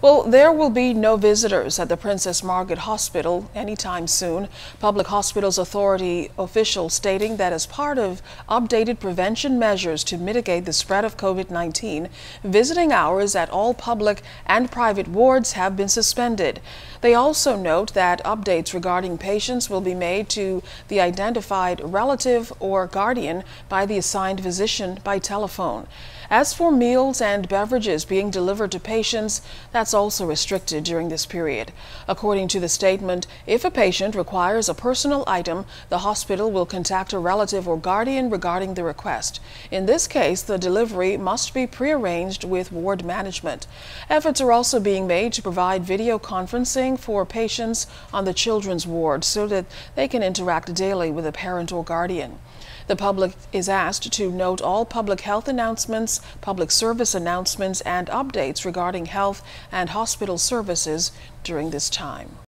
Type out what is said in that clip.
Well, there will be no visitors at the Princess Margaret Hospital anytime soon. Public Hospitals Authority officials stating that as part of updated prevention measures to mitigate the spread of COVID-19, visiting hours at all public and private wards have been suspended. They also note that updates regarding patients will be made to the identified relative or guardian by the assigned physician by telephone. As for meals and beverages being delivered to patients, that's also restricted during this period. According to the statement, if a patient requires a personal item, the hospital will contact a relative or guardian regarding the request. In this case, the delivery must be prearranged with ward management. Efforts are also being made to provide video conferencing for patients on the children's ward so that they can interact daily with a parent or guardian. The public is asked to note all public health announcements, public service announcements, and updates regarding health and hospital services during this time.